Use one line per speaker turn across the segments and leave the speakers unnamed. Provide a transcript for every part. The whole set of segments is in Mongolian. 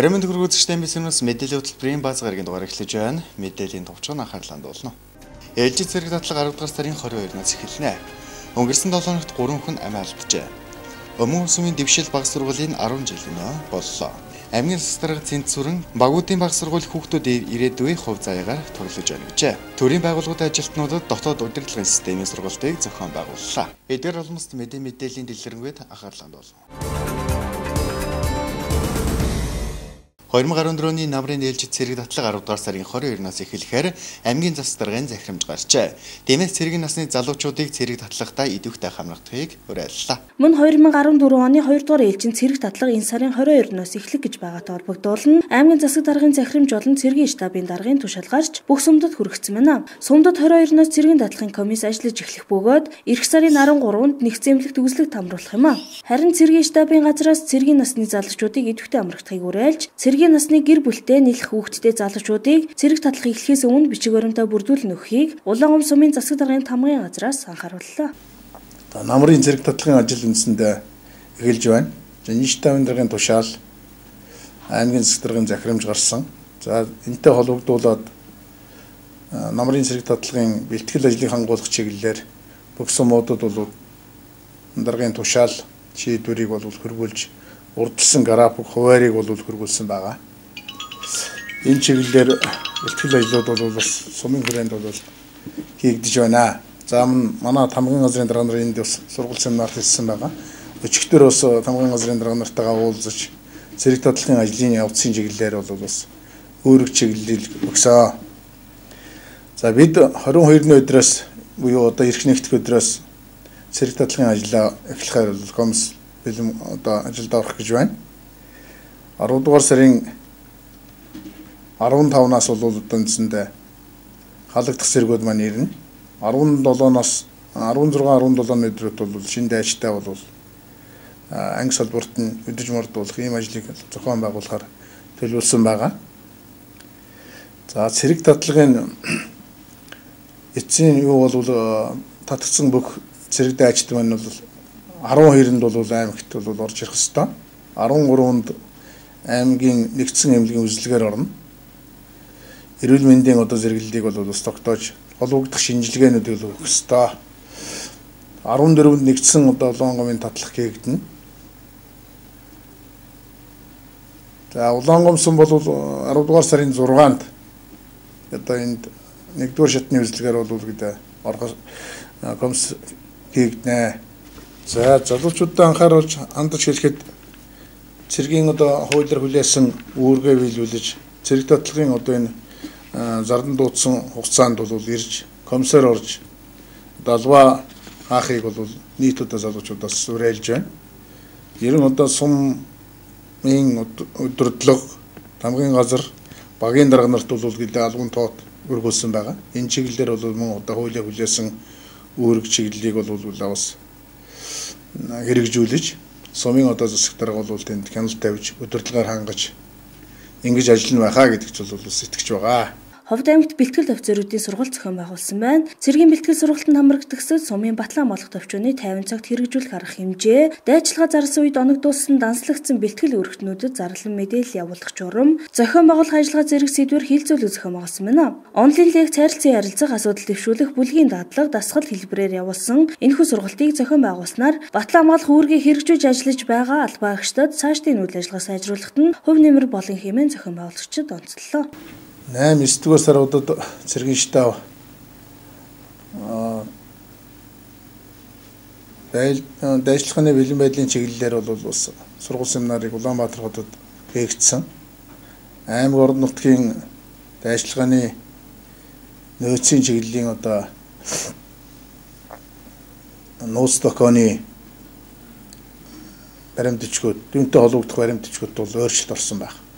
Оройн төгрөг үзэгчтэй эмбисэнээс мэдээллийн хөтөлбөрийн бааз гарагийн дугаар эхлэж байна. Мэдээллийн товчхон анхаарлаа хандуулна. Ээлжид зэрэг татлага 10 дугаар сарын 22-наас эхэлнэ. Өнгөрсөн 7 хоногт 3 хүн амиа алджээ. Өмнө усмын дэвшил баг сургуулийн 10 жилийн боллоо. Амьгийн засдарга цэнцүрэн багуудын баг сургууль хүүхдүүд ирээдүйн хувь заяагаар төрлөж байна гэжээ. Төрийн байгууллагуудын ажилтнуудад дотоод удирдлагын системийн сургалтыг зохион байгууллаа. Эдгээр улмст мэдээ мэдээллийн дэлгэрэнгээд анхаарлаа хандуулна. 2014 оны намрын ээлжид цэрэг татлаг 10 дугаар сарын 22-наас эхлэхээр амьгийн зас даргын захирамж гарчээ. Тиймээс цэргийн насны залуучуудыг цэрэг татлагтаа идэвхтэй хамрагдахыг уриаллаа.
Мөн 2014 оны 2 дугаар ээлжийн цэрэг татлага энэ сарын 22-ноос эхлэх гэж байгаатай холбогдуулан аймгийн засаг даргын захирамж болон цэргийн штабын даргын тушаалгарч бүх сумдад хүргэсэн байна. Сумдад 22-ноос цэргийн татлагын комисс ажиллаж эхлэх бөгөөд эх сарын 13-нд нэгдсэн эмнэлэгт үзлэг тамруулах юм а. Харин цэргийн штабын газраас цэргийн насны залуучуудыг идэвхтэй амрагдахыг уриалж цэргийн Цэргийн насны гэр бүлтэй нийлэх хүүхдтэй залуучуудыг цэрэг татлах эхлэхээс өмнө бичиг баримтаа бүрдүүлэн өгөхийг Улаан ум сумын засаг даргын тамгын газраас анхаарууллаа.
Намрын цэрэг татлагын ажил үндсэндээ эхэлж байна. За нийт даргын тушаал аймгийн засаг даргын захирамж гарсан. За энэтэй холбогдуулаад намрын цэрэг татлагын бэлтгэл ажлыг хангуулах чиглэлээр бүх сумуудад бол даргын тушаал шийдвэрийг бол хөрвүүлж урдсан график хуваарийг бол хөргүүлсэн байгаа. Энэ чиглэлээр бэлтгэл ажлууд бол бас сумын хүрээнд бол хийгдэж байна. За манай тамгын газрын дарга нар энд бас сургууль семинар хийсэн байгаа. Өчигдөр бас тамгын газрын дарга нартайгаа уулзаж зэрэг татлагын ажлын явцын чиглэлээр бол бас өөрөг чиглэлийг өгсөн. За бид 22-ны өдрөөс буюу одоо эрх нэгдэх өдрөөс зэрэг татлагын ажлаа эхлэхээр бол комисс бэлэм одоо ажилд орох гэж байна. 10 дугаар сарын 15-наас бол үндсэндээ халагдах зэргүүд маань ирнэ. 17-оос 16 17 өдрөд бол шинэ дайчтай бол анги салбарт нь өдөж мордуулах ийм ажлыг зохион байгуулахаар төлөвлөсөн байгаа. За цэрэг татлагын эцсийн юу бол татгцсан бүх цэрэг дайчд маань бол 12-нд бол аймагт бол орж ирэх хэвээр. 13-нд аймгийн нэгдсэн эмнэлгийн үзлэгээр орно. Эрүүл мэндийн одоо зэрэглэлийг бол бас тогтоож холбогдох шинжилгээнүүдийг өгөх хэвээр. 14-нд нэгдсэн одоо Улаангомын татлах хийгдэнэ. За Улаангом сум бол 10 дугаар сарын 6-нд одоо энд нэгдүгээр шатны үзлэгээр бол гэдэг орох комисс хийгдэнэ. За залуучуудаа анхааруулж хандаж хэлэхэд цэргийн одоо хуулиар хүлээсэн үүргээ биелүүлж цэрэг татлагын одоо энэ зардан дуудсан хугацаанд бол ирж комиссар орж далва хаахыг бол нийт одоо залуучуудаас уриалж байна. Ер нь одоо сумын өдөртлөг тамгын газар багийн дарга нарт бол гэлээ алган тоот өргүүлсэн байгаа. Энэ чиглэлээр бол мөн одоо хуулиар хүлээсэн үүрэг чиглэлийг бол бас хэрэгжүүлж сумын одоо засаг дарга бол тэнд хяналт тавьж өдөрлөгөөр хангаж ингэж ажиллана байхаа гэдэгт бол сэтгэж байгаа.
Ховд аймагт бэлтгэл офицеруудын сургалт зохион байгуулсан байна. Цэргийн бэлтгэл сургалтанд хамрагдагсад сумын Батлан молох төвчөөний 50 цагт хэрэгжүүлэх арга хэмжээ, дайчлага зарласан үед оногдуулсан данслагдсан бэлтгэл өргөтнүүдэд зарлан мэдээлэл явуулах журам, зохион байгуулах ажиллагаа зэрэг сэдвэр хилцүүлэг зохион байгуулсан байна. Онлайн лекц харилцан ярилцах асуудал дэвшүүлэх бүлгийн дадлага дасгал хэлбэрээр явуулсан энэхүү сургалтыг зохион байгуулснаар Батлан молох үүргийг хэрэгжүүлж ажиллаж байгаа албаа агчдад цаашдын үйл ажиллагаа сайжруулахад нь хувь нэмэр болон хэмээн зохион байгуулагчид онцлоо.
8 9 дугаар саруудад цэргийн штаб дайчлагын бэлэн байдлын чиглэлээр бол бас сургууль семинарыг Улаанбаатар хотод хийгдсэн. Аймаг орон нутгийн дайчлагын нөөцийн чиглэлийн одоо нууц токооны баримтчгүүд, дүнтэй холбогдох баримтчгүүд бол өөрчлөлт орсон байна.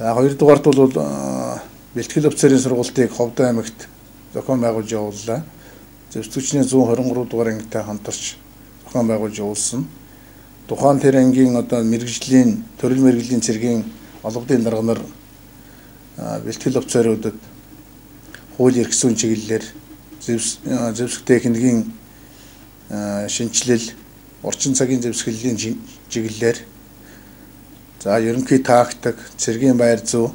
За хоёрдугаарт бол бэлтгэл офицерын сургалтыг Ховд аймагт зохион байгуулж явууллаа. Зөвсгөгчний 123 дугаар ангитай хамтарч зохион байгуулж явуулсан. Тухайн тэр ангийн одоо мэрэгжлийн төрөл мэрэгжлийн цэргийн олбодын дарга нар бэлтгэл офицеруудад хууль эрх зүйн чиглэлээр зэвсэг техникийн шинжилэл, орчин цагийн зэвсгэллийн чиглэлээр За ерөнхий тактик, цэргийн байр зүй,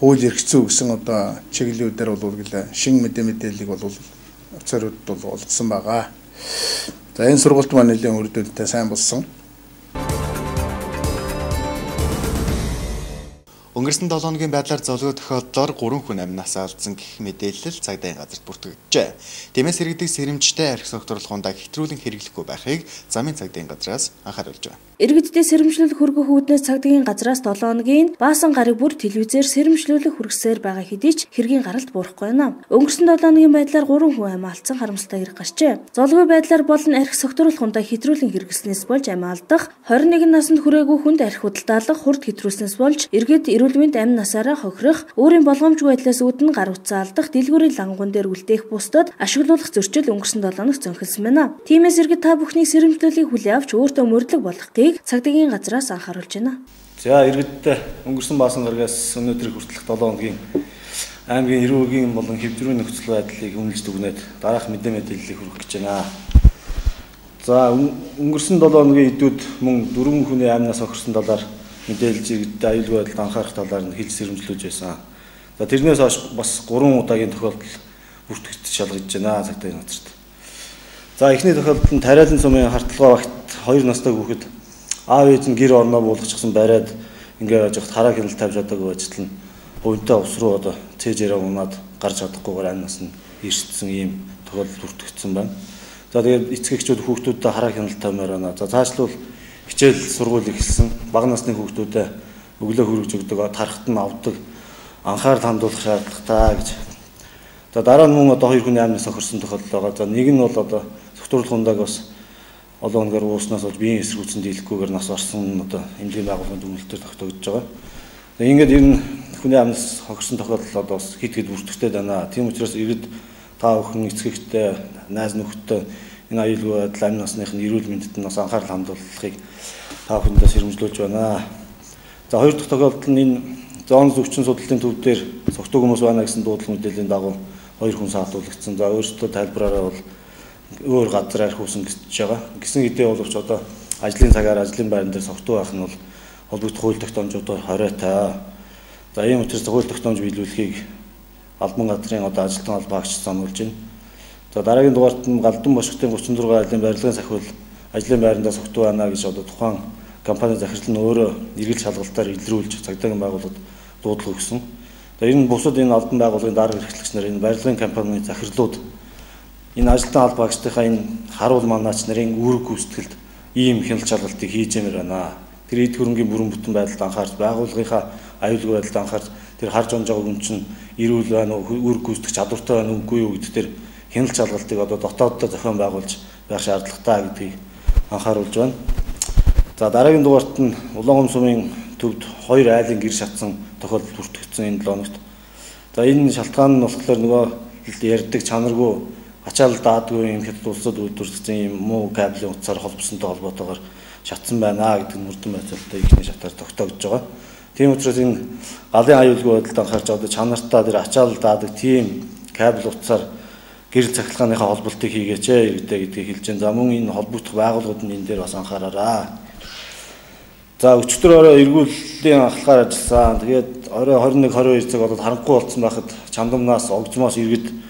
хууль эрх зүй гэсэн одоо чиглэлүүдээр бол гэлээ шин мэдээ мэдээллийг бол офицеруудад бол олгосон байгаа. За энэ сургалт маань нэлийн үр дүнтэй сайн болсон.
Өнгөрсөн 7 хоногийн байдлаар золгоо тохиолдлоор 3 хүн амнаас алдсан гэх мэдээлэл цагдаагийн газарт бүртгэжжээ. Тиймээс иргэдэг сэрэмжтэй арх согтурлахундаа хэтрүүлэн хэрэглэхгүй байхыг замын цагдаагийн газраас анхааруулж байна.
Иргэддээ сэрэмжлэл хүргэх үүднээс цагдаагийн газраас 7 хоногийн баасан гарыг бүр телевизээр сэрэмжлүүлэх хүргэсээр байгаа хэдий ч хэргийн гаралт буурахгүй байна. Өнгөрсөн 7 хоногийн байдлаар 3 хүн амь алдсан харамсалтай хэрэг гарчээ. Золгүй байдлаар болон арх согтурлахундаа хэтрүүлэн хэрэглэснээс болж амь алдах 21 наснд хүрээгүй хүнд арх худалдаалах хурд хэтрүүлснээс болж иргэд эрүүл мэнд амь насаараа хохирох, өөрийн болгоомжгүй байдлаас үүдэн гар утсаа алдах, дэлгүүрийн лангуун дээр үлдээх бусдад ашиглуулах зөрчил өнгөрсөн 7 хоног зөнхөлсөн байна. Тиймээс иргэд та бүхний сэрэмжлүүлгийг хүлээн авч өөртөө мөрдлөг болгохыг гэдгийг цагдаагийн газраас анхааруулж байна.
За иргэдтэй өнгөрсөн баасан гарагаас өнөөдрийг хүртэлх 7 хоногийн аймгийн эрүүгийн болон хэвдрүүний нөхцөл байдлыг үнэлж дүгнээд дараах мэдээ мэдээллийг хүргэх гэж байна. За өнгөрсөн 7 хоногийн эдүүд мөн дөрвөн хүний амнаас охирсон талаар мэдээлж иргэдэд аюулгүй байдалд анхаарах талаар нь хэлж сэрэмжлүүлж байсан. За тэрнээс хойш бас 3 удаагийн тохиолдол бүртгэгдэж шалгаж байна цагдаагийн газарт. За эхний тохиолдолд нь тариалан сумын хартлагаа багт 2 настай хүүхэд аав ээж нь гэр орноо буулгачихсан бариад ингээд яж хат хараа хяналт тавьж чадаагүй ажил нь хувинтай ус руу одоо цээж яраа унаад гарч чадахгүйгээр амнаас нь ирсдсэн ийм тохиолдол бүртгэгдсэн байна. За тэгээд эцэгчүүд хүүхдүүдтэй хараа хяналт тавьмаар байна. За цаашлуул хичээл сургууль эхэлсэн. Бага насны хүүхдүүдэд өглөө хөргөж өгдөг, тархат нь авдаг, анхаарал хандуулах шаардлагатай гэж. За дараа нь мөн одоо хоёр хүний амнаас охирсон тохиолдол байгаа. За нэг нь бол одоо зөвхөн хундаг бас олон өнгээр ууснаас болж биеийн эсрэг үсэн дийлэхгүйгээр нас орсон одоо эмнэлгийн байгууллагын дүгнэлтээр тогтоогдож байгаа. Тэгээ ингээд энэ хүний амнаас хогсон тохиолдол одоо бас хит хит бүртгэгдээд байна. Тийм учраас иргэд та бүхэн эцэгтэй найз нөхдөд энэ аюулгүй байдал амь насныхын эрүүл мэндэд нь бас анхаарал хандуулахыг та бүхэндээ сэрэмжлүүлж байна. За хоёр дахь тохиолдол нь энэ зоон зөвчин судлалын төв дээр цогтөг хүмүүс байна гэсэн дуудлага мэдээллийн дагуу хоёр хүн саатуулагдсан. За өөрсдөө тайлбараараа бол өөр газар арх үүсэн гэж байгаа. Гисэн хэдий боловч одоо ажлын цагаар ажлын байран дээр согтуу байх нь бол холбогдох хууль тогтоомжуудаар хориотой. За ийм учраас хууль тогтоомж биелүүлэхийг албан газрын одоо ажилтан албаагч сануулж байна. За дараагийн дугаарт нь Галдан бошготын 36 айлын барилгын сахиул ажлын байрандаа согтуу байна гэж одоо тухайн компани захирал нь өөрөө эргэл шалгалтаар илрүүлж цагдаагийн байгууллагад дуудлага өгсөн. За энэ бусад энэ албан байгууллагын дарга эрхлэгч нар энэ барилгын компанийн захирлууд энэ ажилтан холбоогчдынхаа энэ харуул манаач нарын үүрэг гүйцэтгэлд ийм хяналт шалгалтыг хийж ямаар байна. Тэр эд хөрөнгийн бүрэн бүтэн байдалд анхаарч байгууллагынхаа аюулгүй байдалд анхаарч тэр харж онж байгаа хүн чинь эрүүл байна уу, үүрэг гүйцэтгэх чадвартай байна уу, үгүй юу гэдэг тэр хяналт шалгалтыг одоо дотооддоо зохион байгуулж байх шаардлагатай гэдгийг анхааруулж байна. За дараагийн дугаарт нь Улаангом сумын төвд хоёр айлын гэр шатсан тохиолдол бүртгэгдсэн энэ 7 хоногт. За энэ шалтгаан нь болохоор нөгөө ярьдаг чанаргүй ачаал даадгүй юм хэд улсад үйлдвэрлэгдсэн юм муу кабелийн утсаар холбосонтой холбоотойгоор шатсан байна гэдэг мөрдөн байцаалтай ихний шатаар тогтоогдож байгаа. Тийм учраас энэ галын аюулгүй байдалд анхаарч одоо чанартаа тэр ачаал даадаг тийм кабель утсаар гэр цахилгааныхаа холболтыг хийгээч иргэдэй гэдгийг хэлж байна. За мөн энэ холбогдох байгууллагууд нь энэ дээр бас анхаараарай. За өчтөр орой эргүүллийн ахлахаар ажилласан. Тэгээд орой 21 22 цаг болоод харанхуй болсон байхад чандамнаас огжмоос иргэд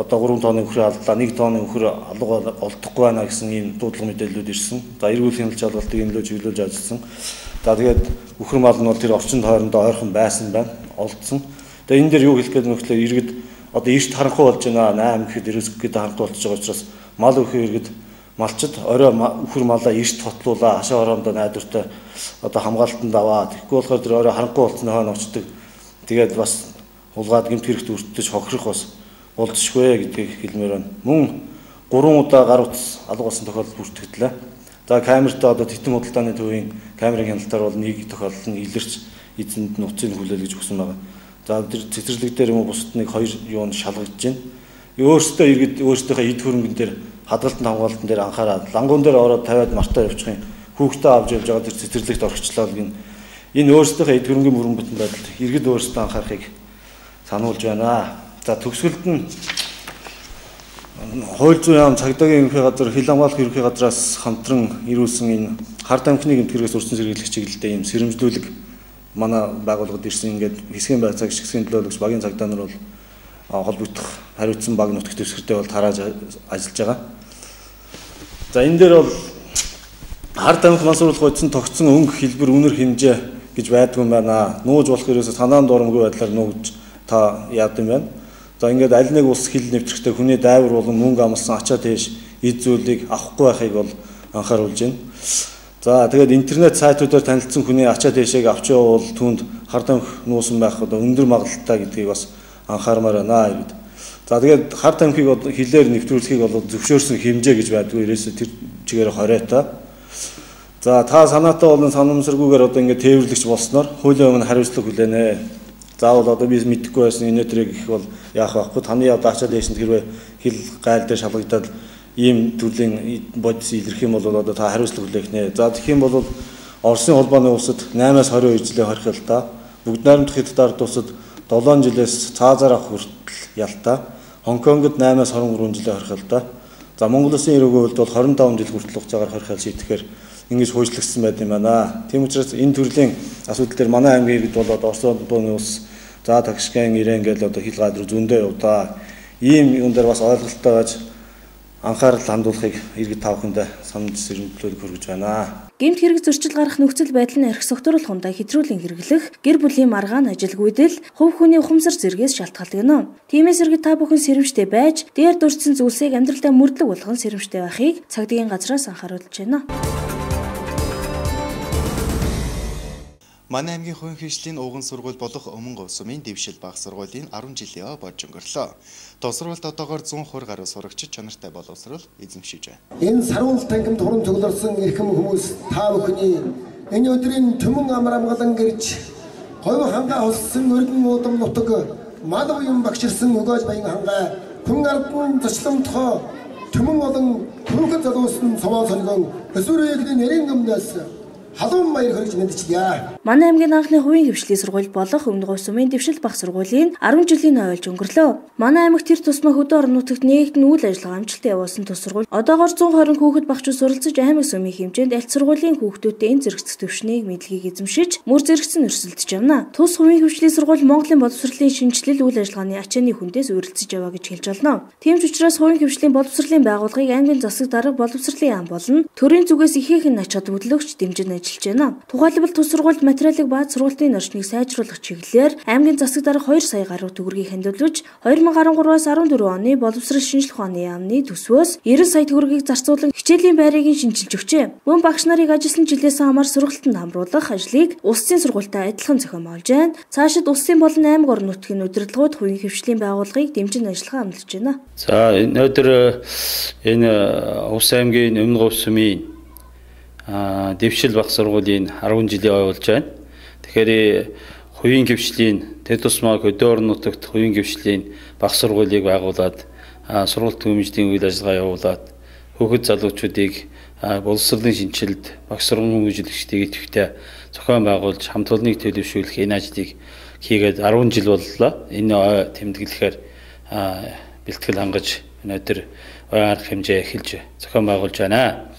одоо 3 тонны өхөр алдлаа 1 тонны өхөр алга олдохгүй байна гэсэн ийм дуудлага мэдээллүүд ирсэн. За эрүүл хяналт жалгалтыг нөлөө чиглүүлж ажилласан. За тэгээд өхөр мал нь бол тэр орчинд хоорондоо ойрхон байсан байна. Олдсон. Тэгээд энэ дээр юу хэлэх гээд нөхлөөр иргэд одоо эрт харанхуй болж байна 8 гэхэд эрөөсөх гээд харанхуй болчихж байгаа учраас мал өхөр иргэд малчд орой өхөр малаа эрт хотлуулаа хашаа орондоо найдвартай одоо хамгаалтанд аваа. Тэгэхгүй болохоор тэр орой харанхуй болцсны хойно очдөг. Тэгээд бас улгаад гэмт хэрэгт өртөж хохирох бас болцшгүй гэдгийг хэлмээр байна. Мөн 3 удаа гар утас алга болсон тохиолдол бүртгэгдлээ. За камертаа одоо титэн худалдааны төвийн камерын хяналтаар бол нэг тохиолдол нь илэрч эзэнд нь утсыг хүлээл гэж өгсөн байгаа. За тэр цэцэрлэг дээр юм уу бусад нэг хоёр юунд шалгагдж байна. Өөрөөсөө иргэд өөрсдийнхөө эд хөрөнгөн дээр хадгалтын хамгаалтан дээр анхаарал лангуун дээр ороод тавиад мартаа явуучих юм. Хүүхдээ авч явж байгаа тэр цэцэрлэгт орчихлоо гин. Энэ өөрсдийнхөө эд хөрөнгөний бүрэн бүтэн байдалд иргэд өөрсдөө анхаарахыг сануулж байна. За төгсгөлд нь хууль зүйн яам цагдаагийн ерөнхий газар хил хамгаалах ерөнхий газраас хамтран ирүүлсэн энэ хард амхны гэмтгэрээс урьдчилан сэргийлэх чиглэлдээ ийм сэрэмжлүүлэг манай байгууллагад ирсэн ингээд хэсгийн байцаагч хэсгийн төлөөлөгч багийн цагдаа нар бол холбогдох хариуцсан баг нутагт дэвсгэртэй бол тарааж ажиллаж байгаа. За энэ дээр бол хард амх мансууруулах бодсон тогтсон өнгө хэлбэр үнэр хэмжээ гэж байдгүй юм байна. Нууж болох ерөөсө санаан дуурамгүй байдлаар нууж та яад юм байна. За ингээд аль нэг улс хил нэвтрэхдээ хүний дайвар болон мөнгө амлсан ачаа тийш эд зүйлийг авахгүй байхыг бол анхааруулж байна. За тэгээд интернет сайтуудаар танилцсан хүний ачаа тийшээг авч явал түнд хард амх нуусан байх одоо өндөр магадлалтай гэдгийг бас анхаармаар байна гэд. За тэгээд хард амхийг хилээр нэвтрүүлэхийг бол зөвшөөрсөн хэмжээ гэж байдгүй ерөөсө тэр чигээр 20 та. За та санаатай болон санамсаргүйгээр одоо ингээд тээвэрлэгч болсноор хуулийн өмнө хариуцлага хүлээнэ. Заавал одоо би мэдэхгүй байсан энэ өдрийг гэх бол яах вэ? Таны одоо ачаа дэшинд хэрвээ хил гайл дээр шалгагдаад ийм төрлийн бодис илэрх юм бол одоо та хариуцлага хүлээх нэ. За тэгэх юм бол Оросын холбооны улсад 8-аас 22 жилийн хорхил та бүгд найрамдах хятад ард улсад 7 жилээс цаазаар авах хүртэл ялтаа. Хонконгод 8-аас 23 жилийн хорхил та. За Монгол Улсын эрүүгийн хувьд бол 25 жил хүртэл хугацаагаар хорхил шийдэхээр ингэж хөөжлөгдсөн байт юм байна. Тийм учраас энэ төрлийн асуудал дээр манай аймгийн хэд болоод Орос холбооны улс за Такшкан Ирэн гэл одоо хил гадар зөндөө явдаа. Ийм юм дээр бас ойлголттой байж анхаарал хандуулахыг иргэд тавханд санаж сэрэмжлүүлэг хүргэж байна.
Гэмт хэрэг зөрчил гарах нөхцөл байдал нь архи согтууруулах хундаа хэтрүүлэн хэрэглэх, гэр бүлийн маргаан ажилгүйдэл, хувь хүний ухамсар зэргээс шалтгаалдаг нь. Тиймээс иргэд та бүхэн сэрэмжтэй байж, дээр дурдсан зүйлсийг амьдралдаа мөрдлөг болгон сэрэмжтэй байхыг цагдаагийн газраас анхааруулж байна.
Манай аймгийн хувийн хөгжлийн ууган сургууль болох Өмнө Говь сумын дэвшил баг сургуулийн 10 жилийн болж өнгөрлөө. Тус сургуульд одоогоор 120 гаруй сурагчид чанартай боловсрол эзэмшиж байна.
Энэ саруул тангимд хуран цугларсан эрхэм хүмүүс та бүхний энэ өдрийн төмөн амар амгалан гэрж говь хангаа холсон өргөн уудам нутаг мал уян багширсан өгөөж баян хангаа хүн ардан зочломтхоо төмөн болон түрхэн залуусан совоо солгон өсвөрөгийн нэрийн өмнөөс халуун баяр хөргөж мэдчихлээ.
Манай аймгийн анхны хувийн хөвшлийн сургууль болох Өмнө Говь сумын дэвшил бах сургуулийн 10 жилийн ойлж өнгөрлөө. Манай аймагт тэр тусмаа хөдөө орон нутагт нэгдэн үйл ажиллагаа амжилттай явуулсан тус сургууль одоогоор 120 хүүхэд багчууд суралцж аймаг сумын хэмжээнд аль сургуулийн хүүхдүүдтэй энэ зэрэгцэх төвшнийг мэдлэгийг эзэмшиж мөр зэрэгцэн өрсөлдөж явна. Тус хувийн хөвшлийн сургууль Монголын боловсролын шинжилэл үйл ажиллагааны ачааны хүндээс урилцж яваа гэж хэлж болно. Тийм ч учраас хувийн хөвшлийн боловсролын байгууллагыг аймгийн засаг дарга боловсролын ам болон төрийн зүгээс ихээхэн ач холбогдлогч дэмжин ажиллаж байна. Тухайлбал тус сургуульд материалыг бааз сургуулийн орчныг сайжруулах чиглэлээр аймгийн засаг дарга 2 сая гаруй төгрөгийг хандивлаж 2013-аас 14 оны боловсрол шинжилх ухааны яамны төсвөөс 90 сая төгрөгийг зарцуулан хичээлийн байрыг шинжилж өгчээ. Мөн багш нарыг ажилласан жилээс хамаар сургалтанд хамруулах ажлыг улсын сургуультай адилхан зохион болж байна. Цаашид улсын болон аймаг орон нутгийн удирдлагууд хувийн хөвшлийн байгууллагыг дэмжин ажиллахаа амлаж байна.
За энэ өдөр энэ Ус аймгийн Өмнө Говь сумын дэвшил баг сургуулийн 10 жилийн ойволж байна. Тэгэхээр хувийн гөвшлийн тэд тусмаа хөдөө орон нутагт хувийн гөвшлийн баг сургуулийг байгуулад сургууль төвөмжлийн үйл ажиллагаа явуулаад хүүхэд залуучуудыг боловсролын шинжилэлд багш сургуулийн үйлчлэгчдийг идэвхтэй зохион байгуулж хамт олныг төлөвшүүлэх энэ ажлыг хийгээд 10 жил боллоо. Энэ тэмдэглэхээр бэлтгэл хангаж өнөөдөр ой арга хэмжээ эхэлж зохион байгуулж байна.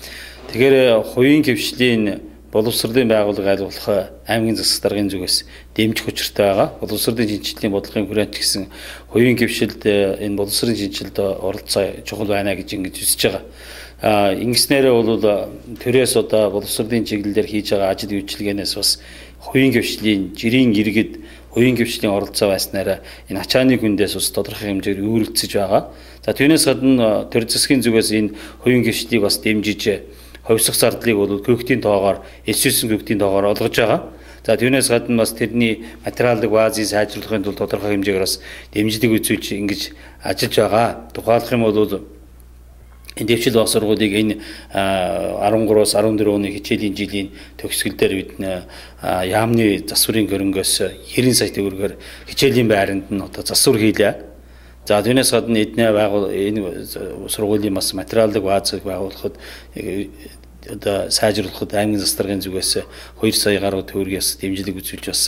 Тэгэхээр хувийн хөвшлийн боловсролын байгууллага айлгуулах аймгийн засаг даргын зүгээс дэмжих учиртай байгаа. Боловсролын шинжилгээний бодлогын хүрээнд гэсэн хувийн хөвшилд энэ боловсролын шинжилэлд оролцоо чухал байна гэж ингэж үзэж байгаа. А ингэснээрээ бол төрөөс одоо боловсролын чиглэлээр хийж байгаа ажил үйлчилгээнээс бас хувийн хөвшлийн жирийн иргэд хувийн хөвшлийн оролцоо байснараа энэ ачааны хүндээс бас тодорхой хэмжээр үүрэгдсэж байгаа. За түүнээс гадна төр засгийн зүгээс энэ хувийн хөвшлийг бас дэмжиж ховсох зардлыг бол көктийн тоогоор элсүүлсэн көктийн тоогоор олгож байгаа. За түүнээс гадна бас тэрний материалын баазыг сайжруулахын тулд тодорхой хэмжээгээр бас дэмжлэг үзүүлж ингэж ажиллаж байгаа. Тухайлах юм бол энэ дэвшил баг сургуулийг энэ 13-аас 14 оны хичээлийн жилийн төгсгөл дээр бид яамны засварын хөрөнгөөс 90 сая төгрөгөөр хичээлийн байранд нь одоо засвар хийлээ. За түүнээс гадна эднээ байгуул энэ сургуулийн бас материалын баазыг байгуулахад одоо сайжруулахад аймгийн засдаргын зүгээс 2 сая гаруй төгрөгөөс дэмжлэг үзүүлж бас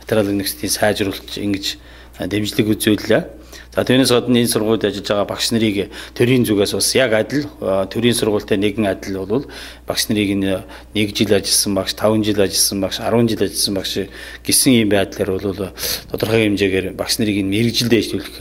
материалын нэгсдийн сайжруулалт ингэж дэмжлэг үзүүллээ. За түүнээс гадна энэ сургуульд ажиллаж байгаа багш нарыг төрийн зүгээс бас яг адил төрийн сургуультай нэгэн адил бол багш нарыг нэг жил ажилласан багш, 5 жил ажилласан багш, 10 жил ажилласан багш гэсэн ийм байдлаар бол тодорхой хэмжээгээр багш нарыг мэрэгжилд дэвшлүүлэх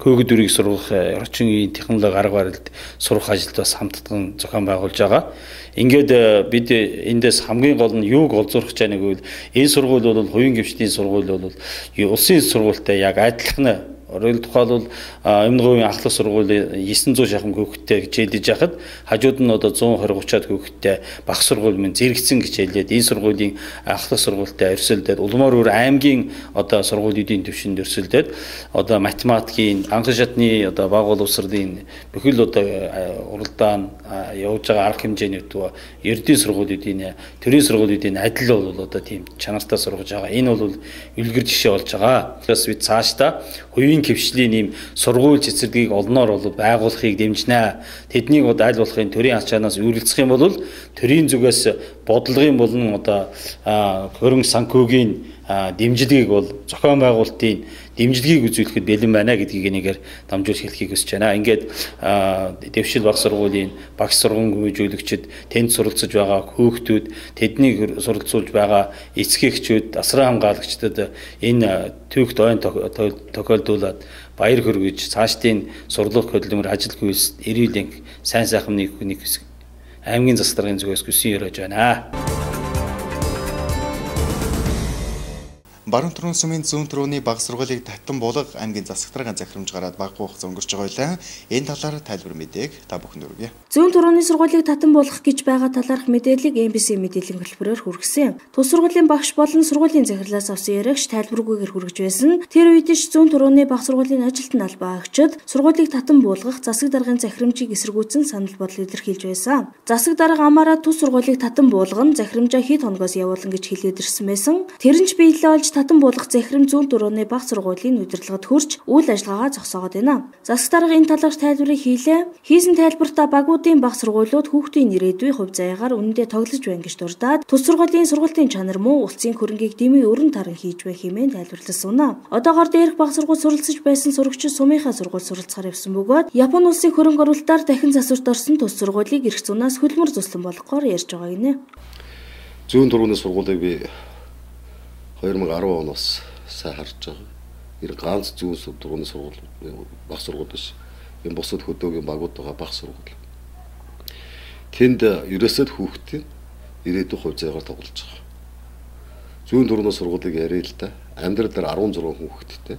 хөөгд үрийг сургах орчин үеийн технологи арга барилд сурах ажилд бас хамтдаган зохион байгуулж байгаа. Ингээд бид эндээс хамгийн гол нь юуг олзуурах гэж байгааг бол энэ сургууль бол хувийн гимшлийн сургууль бол улсын сургуультай яг адилхан Орол тухайлбал Өмнөговын ахлах сургуулийн 900 шахам хүүхэдтэй хичээлж яхад хажууд нь одоо 120 30-аад хүүхэдтэй баг сургууль минь зэрэгцэн хичээлээд энэ сургуулийн ахлах сургуультай өрсөлдөд Улмаар өр аймгийн одоо сургуулиудын төвшөнд өрсөлдөд одоо математикийн анхан шатны одоо баг боловсролын бүхэл одоо уралдаан явж байгаа арга хэмжээний төв эрдийн сургуулиудын төрийн сургуулиудын адил бол одоо тийм чанартай сургаж байгаа. Энэ бол үлгэр жишээ болж байгаа. Тэгээс бид цаашдаа хувийн хөвшлийн ийм сургууль цэцэрлэгийг олноор бол байгуулахыг дэмжинэ. Тэднийг одоо аль болохын төрийн ачаанаас үргэлжлэх юм бол төрийн зүгээс бодлогын болон одоо хөрөнгө санхүүгийн дэмжлэгийг бол зохион байгуулалтын дэмжлэгийг үзүүлэхэд бэлэн байна гэдгийг нэгээр дамжуулж хэлхийг хүсэж байна. Ингээд дэвшил баг сургуулийн багш сургууль хүмүүжүүлэгчид тэнд суралцж байгаа хүүхдүүд тэднийг суралцуулж байгаа эцгийгчүүд асран хамгаалагчдад энэ түүхт ойн тохиолдуулаад баяр хүргэж цаашдын сурлах хөдөлмөр ажил хүйс эрүүл сайн сайхан нэг нэг аймгийн засгийн зүгээс хүсэн өрөөж байна.
Баруун төрийн сүмийн зүүн төрөний баг сургуулийг Татан булга аймгийн засаг дараагийн захирамж гараад баг хугацаа өнгөрч байгаа байлаа. Энэ талаар тайлбар мэдээг та бүхэнд өргөе.
Зүүн төрөний сургуулийг Татан булгах гэж байгаа талаарх мэдээллийг MBC мэдээллийн хөтөлбөрөөр хүргэсэн. Тус сургуулийн багш болон сургуулийн захирлаас авсан яригч тайлбаргүйгээр хүргэж байсан. Тэр үед ч зүүн төрөний баг сургуулийн ажилтан албаа агчид сургуулийг Татан булгах засаг дараагийн захирамжийг эсэргүүцэн санал бодол илэрхийлж байсан. Засаг дарга амаараа тус сургуулийг Татан булган захирамжаа хэд хоногоос явуулан гэж хэлээд ирсэн байсан. Тэр нь ч биелэл олж татан буулгах захирам зүүн дөрөвний баг сургуулийн удирдлагад хүрч үйл ажиллагаагаа зогсоогоод байна. Засаг дарга энэ талаарх тайлбарыг хийлээ. Хийсэн тайлбартаа багуудын баг сургуулиуд хүүхдийн ирээдүйн хувь заяагаар үнэндээ тоглож байна гэж дурдаад тус сургуулийн сургалтын чанар муу улсын хөрөнгийг дэмий өрн таран хийж байх хэмээн тайлбарласан унаа. Одоогоор дээрх баг сургууль суралцж байсан сурагчид сумынхаа сургууль суралцахаар явсан бөгөөд Японы улсын хөрөнгө оруулалтаар дахин засварт орсон тус сургуулийг эрх зунаас хөлмөр зуслан болгохоор ярьж байгаа гинэ.
Зүүн дөрөвний сургуулийг би 2010 оноос сайн харж байгаа. Энэ ганц зүүн дургуун сургууль баг сургууль биш. Энэ бусад хөдөөгийн багууд байгаа баг сургууль. Тэнд ерөөсөд хүүхдийн ирээдүйн хувь заягаар тоглож байгаа. Зүүн дөрвөн сургуулийг яриа л да. Амьдрал дээр 16 хүүхэдтэй.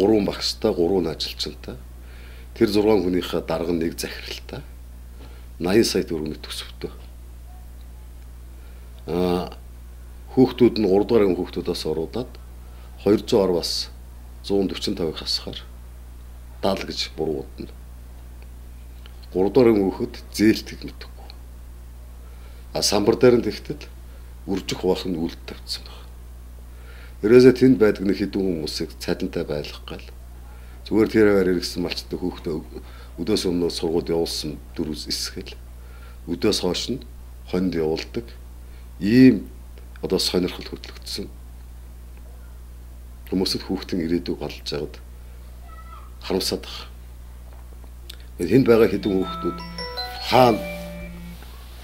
3 багштай, 3 ажилчинтай. Тэр 6 хүнийхээ дарга нэг захиралтай. 80 сая төгрөгийн төсөвтэй. Аа хүүхдүүд нь 3 дугаар анги хүүхдүүдээс оруудаад 200-аар бас 145-ыг хасахаар 70 гэж буруудна. 3 дугаар анги хүүхэд зээлтийг мэдэхгүй. А самбар дээр нь тэгтэл үржих болох нь үлд тавьсан байна. Ерөөсөө тэнд байдаг нэг хэдэн хүмүүсийг цалинтай байлгах гал. Зүгээр тэрээр иргэсэн малчтай хүүхдээ өдөөс өмнө сургууль явуулсан дөрвс эсгэл. Өдөөс хойш нь хонд явуулдаг. Ийм одоо сонирхол хөтлөгдсөн. Хүмүүсд хүүхдийн ирээдүйг олж байгаад харамсаад байна. Энд байгаа хэдэн хүүхдүүд хаана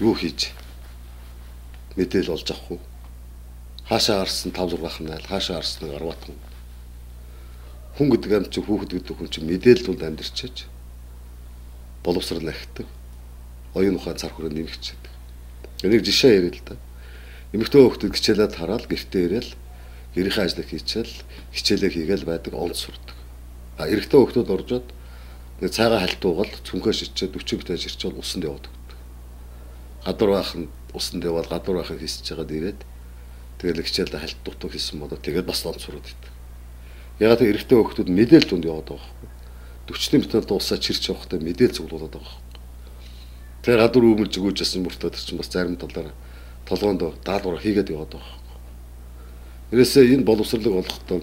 юу хийж мэдээл олж авах вэ? Хаашаа гарсан 5 6 ах найл, хаашаа гарсан 10 атхан. Хүн гэдэг юм чи хүүхэд гэдэг хүн чи мэдээлэл бол амьдэрчээж боловсрал ахидаг. Оюун ухаан цар хүрээ нэмэгчээд. Энийг жишээ яриа л да эмэгтэй хүүхдүүд хичээлээд хараад гэртээ ирээл гэрийнхээ ажлыг хийчихэл хичээлээ хийгээл байдаг онц сурдаг. А эрэгтэй хүүхдүүд оржоод нэг цайгаа хальтуугал цүнхөө шичээд 40 битэж ирчихвэл усанд яваад. Гадуур байх нь усанд яваад гадуур байхыг хийсэж байгаад ирээд тэгэл хичээлээ хальт дутуу хийсэн бодоо тэгээд бас онц идэв. Ягаад тэр эрэгтэй хүүхдүүд мэдээлэл түнд яваад байгаа байхгүй. 40 битээр дуусаа чирч явахдаа мэдээлэл байхгүй. Тэр гадуур өмөлж өгөөжсэн мөртөө тэр чинь бас зарим талаараа толгоонд даалгавар хийгээд яваад байгаа. Ерөөсөө энэ боловсролыг олохдоо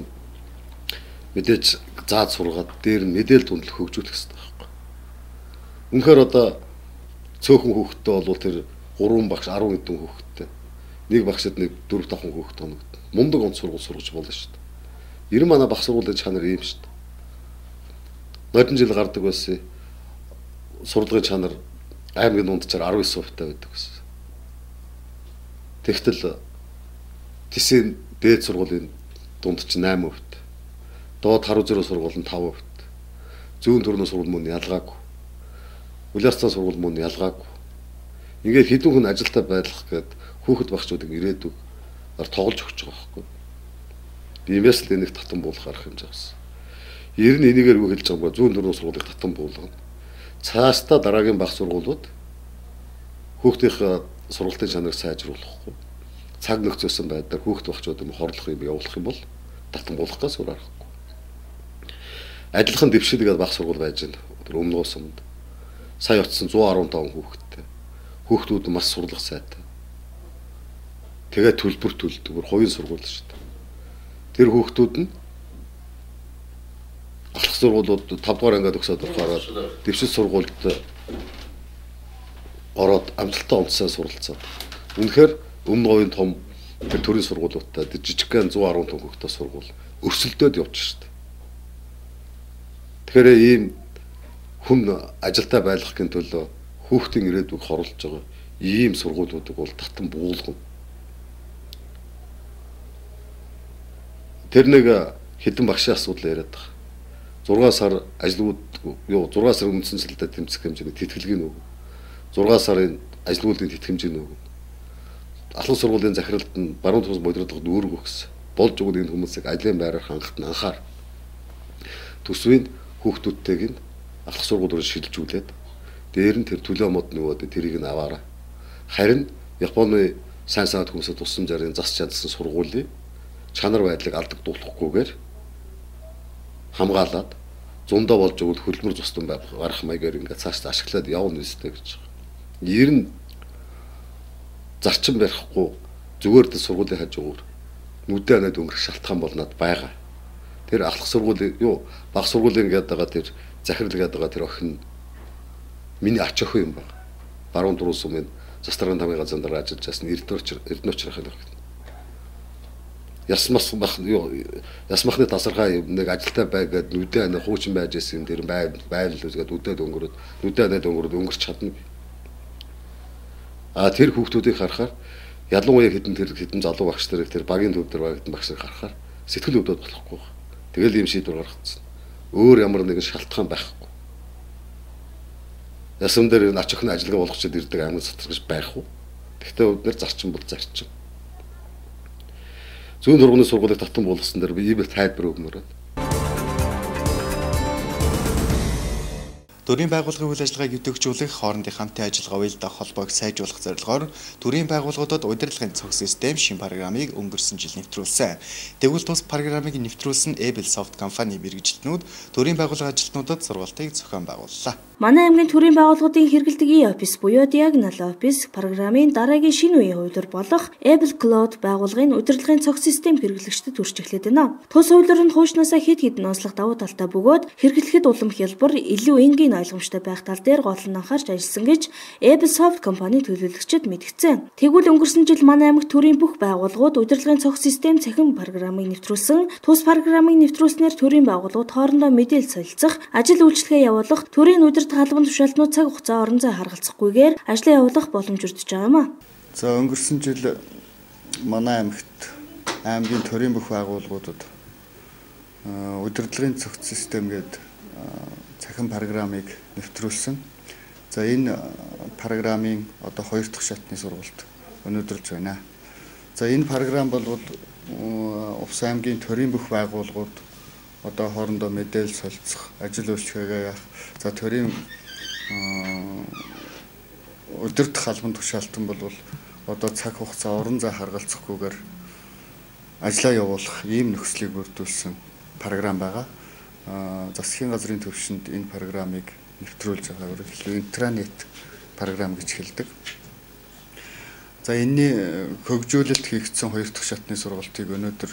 мэдээж зааж сургаад дээр нь мэдээлэл тундлах хөгжүүлэх хэрэгтэй байхгүй. Үнэхээр одоо цөөхөн хүүхэдтэй бол тэр 3 багш 10 хэдэн хүүхэдтэй. Нэг багшд нэг 4 5 хүүхэд хоногд мундаг онц сургууль сургаж болно шүү дээ. 90 манай бах сургуулийн чанар ийм шүү дээ. Нойтон жил гардаг байсан сурлагын чанар аймгийн дундчаар 19% таа байдаг гэсэн. Тэгтэл Тэсийн дээд сургуулийн дунд чинь 8%. Доод харуу зөрөө сургууль нь 5%. Зүүн төрний сургууль мөн ялгаагүй. Улаацсан сургууль мөн ялгаагүй. Ингээд хэдэн хүн ажилдаа байх гээд хүүхэд багчуудыг ирээдүг тоглож өгч байгаа байхгүй. Иймээс л энийг татан буулгах арга хэмжээ авсан. Ер нь энийгээр үг хэлж байгаа зүүн төрний сургуулийг татан буулгана. Цаашдаа дараагийн баг сургуулиуд хүүхдийн сургалтын чанарыг сайжруулахгүй цаг нөхцөлсөн байдлаар хүүхд багчууд юм хорлох юм явуулах юм бол татан буулгахгүйс өөр аргагүй. Адилхан дэвшилгээд баг сургууль байж. Тэр өмнө усанд сая утсан 115 хүүхэдтэй. Хүүхдүүд маш сурлах сайтай. Тэгээ төлбөр төлдөг. Бүр хувийн сургууль шүү дээ. Тэр хүүхдүүд нь ахлах сургуулиуд 5 дугаар ангид өгсөд орохоор дэвшил сургуульд ороод амжилттай онцсоо суралцаад. Үнэхээр өмнө говийн том тэр төрийн сургуулиудтай жижигхэн 110 том хүүхдтэй сургууль өрсөлдөөд явж штт. Тэгэхээр ийм хүн ажилдаа байлгахын төлөө хүүхдийн ирээдүйг хорлож байгаа ийм сургуулиудыг бол татан буулгана. Тэр нэг хэдэн багшийн асуудал яриад байгаа. 6 сар ажлууд юу 6 сар үндсэн цэлдэ тэмцэх хэмжээний тэтгэлэг нь өгнө. 6 сарын ажлуудын тэтгэмжийг өгнө алхам сургуулийн захиралд нь баруун тус бодродлогод үүрэг өгсөн. Болж өгнө энэ хүмүүсийг ажлын байраар хангахт нь анхаар. Төсвийн хүүхдүүдтэйг нь алхам сургууль руу шилжүүлээд дээр нь тэр төлөө мод нөгөөд тэрийг нь аваараа. Харин Японы сайн санаад хүмүүсд тусламжаар зас чадсан сургуулийн чанар байдлыг алдагдуулахгүйгээр хамгаалаад зундаа болж өгвөл хөлмөр зустан байх гарах маягаар ингээд цааш ашиглаад явна үстэй гэж. Ер нь зарчим барихгүй зүгээр л сургуулийн хажуугаар нүдэ анаад өнгөрөх шалтгаан бол над байгаа. Тэр ахлах сургуулийн юу баг сургуулийн гээд байгаа тэр захирал гээд байгаа тэр охин миний ач охин юм байна. Баруун дөрөв сумын застарган тамгын газар дээр ажиллаж байсан эрдэнэч эрдэнэч ахын охин. Ясмас бах юу ясмахны тасархай нэг ажилтай байгаад нүдэ анаа хуучин байж юм тэр байл байл үзгээд үдээд өнгөрөөд нүдэ анаад өнгөрөөд өнгөрч чадна. А тэр хүүхдүүдийг харахаар ялангуяа хэдэн тэр хэдэн залуу багш нарыг тэр багийн төв дээр багийн багш нарыг харахаар сэтгэл өвдөд болохгүй. Тэгэл ийм шийдвэр гаргацсан. Өөр ямар нэгэн шалтгаан байхгүй. Ясам дээр ач охин ажиллагаа болгочод ирдэг аймаг сатаргаж байх уу? Гэхдээ өднөр зарчим бол зарчим. Зүүн дургуны сургуулийг татан болгосон дээр би ийм тайлбар өгмөр
Төрийн байгууллагын үйл ажиллагааг идэвхжүүлэх хоорондын хамтын ажиллагаа уялдаа холбоог сайжруулах зорилгоор төрийн байгууллагуудад удирдлагын цог систем шин программыг өнгөрсөн жил нэвтрүүлсэн. Тэгвэл тус программыг нэвтрүүлсэн Able Soft компани мэрэгжилтнүүд төрийн байгууллага ажилтнуудад сургалтыг зохион байгууллаа.
Манай аймгийн төрийн байгууллагуудын хэрэглэдэг e-office буюу Diagonal Office программын дараагийн шинэ үеийн хувилбар болох Able Cloud байгууллагын удирдлагын цог систем хэрэглэгчдэд хүрч эхлэв байна. Тус хувилбар нь хуучнаасаа хэд хэдэн онцлог давуу талтай бөгөөд хэрэглэхэд улам хялбар, илүү энгийн ойлгомжтой байх тал дээр гол нь анхаарч ажилласан гэж Able Soft компани төлөөлөгчид мэдгдсэн. Тэгвэл өнгөрсөн жил манай аймагт төрийн бүх байгууллагууд удирдлагын цог систем цахим программыг нэвтрүүлсэн. Тус программыг нэвтрүүлснээр төрийн байгууллагууд хоорондоо мэдээлэл солилцох, ажил үйлчлэгээ явуулах, төрийн удирдлагын Удирд халбан тушаалтнууд цаг хугацаа орон зай харгалзахгүйгээр ажлаа явуулах боломж өрдөж байгаа юм а.
За өнгөрсөн жил манай аймагт аймгийн төрийн бүх байгууллагуудад удирдлагын цогц систем гээд цахим программыг нэвтрүүлсэн. За энэ программын одоо хоёр дахь шатны сургалт өнөөдөрлж байна. За энэ програм бол Увс аймгийн төрийн бүх байгууллагууд одоо хоорондоо мэдээлэл солилцох, ажил үйлчлэгээ яах. За төрийн өдөрт халбан тушаалтан бол одоо цаг хугацаа уран зай харгалзахгүйгээр ажлаа явуулах ийм нөхцөлийг бүрдүүлсэн програм байгаа. Засгийн газрын төвшөнд энэ програмыг нэвтрүүлж байгаа өөрөлдөл интранет програм гэж хэлдэг. За энэний хөгжүүлэлт хийгдсэн хоёр дахь шатны сургалтыг өнөөдөр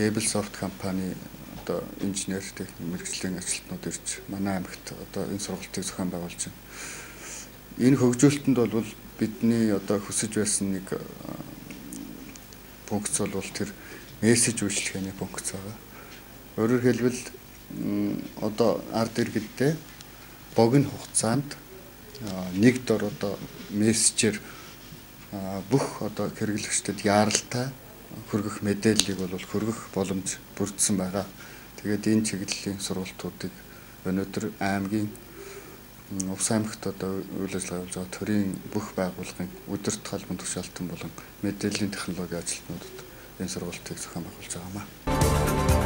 Able Soft компани одоо инженер техник мэрэгжлийн ажилтнууд ирж манай аймагт одоо энэ сургалтыг зохион байгуулж байна. Энэ хөгжүүлэлтэнд бол бидний одоо хүсэж байсан нэг функц бол тэр мессеж үйлчлэгээний функц байгаа. Өөрөөр хэлбэл одоо ард иргэдтэй богино хугацаанд нэг дор одоо мессежээр бүх одоо хэрэглэгчдэд яаралтай хөргөх мэдээллийг бол хөргөх боломж бүрдсэн байгаа. Тэгээд энэ чиглэлийн сургалтуудыг өнөөдөр аймгийн Увс аймагт одоо үйл ажиллагаа явуулж байгаа төрийн бүх байгууллагын өдөрт холбон тушаалтан болон мэдээллийн технологи ажилтнуудад энэ сургалтыг зохион байгуулж байгаамаа.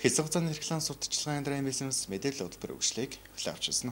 Хэсэг хугацааны хэрэглэн судалчилгааны дараа эмэснээс мэдээлэл хөтөлбөр өгшлийг хүлээн авч байна.